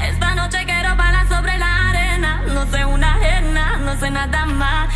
Esta noche quiero bailar sobre la arena. No sé una ajena, no sé nada más.